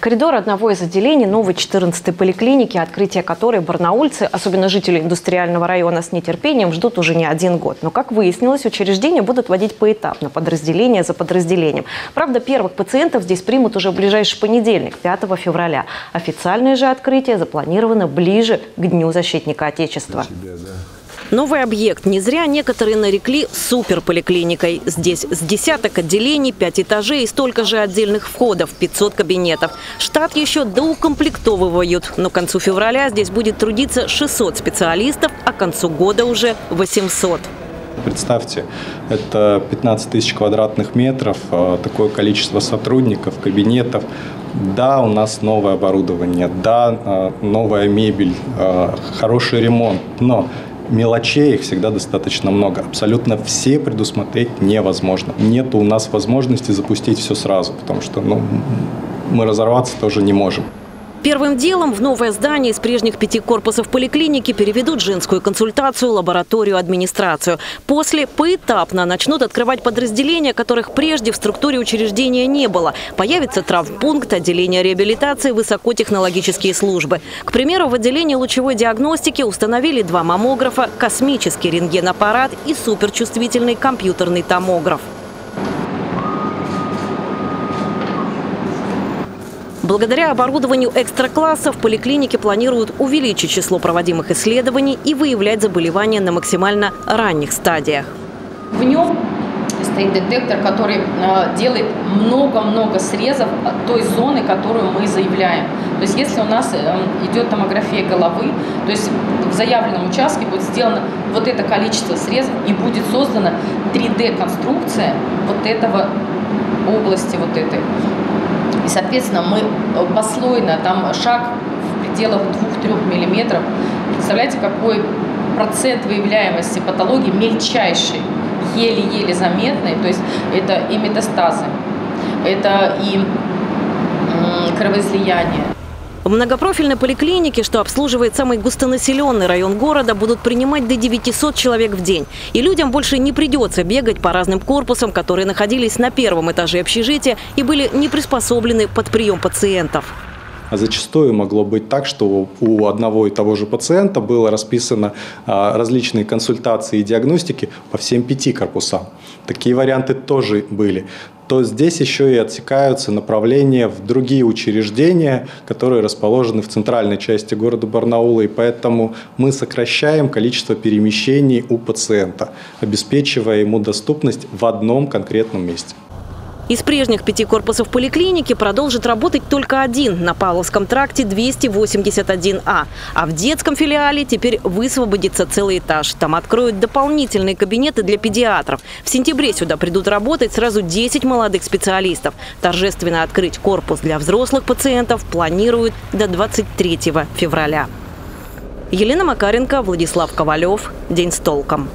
Коридор одного из отделений новой 14-й поликлиники, открытие которой барнаульцы, особенно жители индустриального района, с нетерпением ждут уже не один год. Но, как выяснилось, учреждения будут вводить поэтапно, подразделение за подразделением. Правда, первых пациентов здесь примут уже в ближайший понедельник, 5 февраля. Официальное же открытие запланировано ближе к Дню защитника Отечества. Новый объект не зря некоторые нарекли суперполиклиникой. Здесь с десяток отделений, пять этажей и столько же отдельных входов, 500 кабинетов. Штат еще доукомплектовывают, но к концу февраля здесь будет трудиться 600 специалистов, а к концу года уже 800. Представьте, это 15 тысяч квадратных метров, э, такое количество сотрудников, кабинетов. Да, у нас новое оборудование, да, э, новая мебель, э, хороший ремонт, но мелочей их всегда достаточно много. Абсолютно все предусмотреть невозможно. Нет у нас возможности запустить все сразу, потому что ну, мы разорваться тоже не можем. Первым делом в новое здание из прежних пяти корпусов поликлиники переведут женскую консультацию, лабораторию, администрацию. После поэтапно начнут открывать подразделения, которых прежде в структуре учреждения не было. Появится травмпункт, отделение реабилитации, высокотехнологические службы. К примеру, в отделении лучевой диагностики установили два маммографа, космический рентгенаппарат и суперчувствительный компьютерный томограф. Благодаря оборудованию экстра-класса в поликлинике планируют увеличить число проводимых исследований и выявлять заболевания на максимально ранних стадиях. В нем стоит детектор, который э, делает много-много срезов той зоны, которую мы заявляем. То есть если у нас э, идет томография головы, то есть в заявленном участке будет сделано вот это количество срезов и будет создана 3D-конструкция вот этого области вот этой. И, соответственно, мы послойно, там шаг в пределах 2-3 миллиметров. Представляете, какой процент выявляемости патологии мельчайший, еле-еле заметный. То есть это и метастазы, это и кровоизлияние. В многопрофильной поликлинике, что обслуживает самый густонаселенный район города, будут принимать до 900 человек в день. И людям больше не придется бегать по разным корпусам, которые находились на первом этаже общежития и были не приспособлены под прием пациентов. А зачастую могло быть так, что у одного и того же пациента было расписано а, различные консультации и диагностики по всем пяти корпусам. Такие варианты тоже были то здесь еще и отсекаются направления в другие учреждения, которые расположены в центральной части города Барнаула, и поэтому мы сокращаем количество перемещений у пациента, обеспечивая ему доступность в одном конкретном месте. Из прежних пяти корпусов поликлиники продолжит работать только один на Павловском тракте 281А. А в детском филиале теперь высвободится целый этаж. Там откроют дополнительные кабинеты для педиатров. В сентябре сюда придут работать сразу 10 молодых специалистов. Торжественно открыть корпус для взрослых пациентов планируют до 23 февраля. Елена Макаренко, Владислав Ковалев. День с толком.